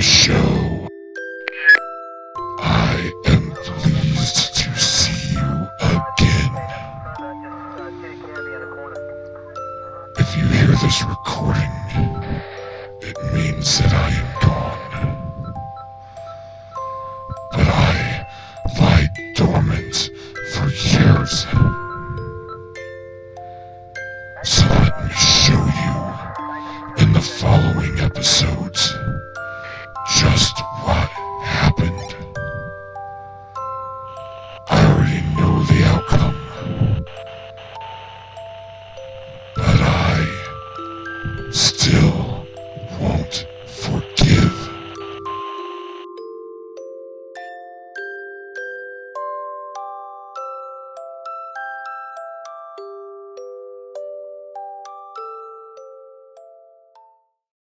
the show. I am pleased to see you again. If you hear this recording, it means that I am gone. But I lie dormant for years. So let me show you in the following episode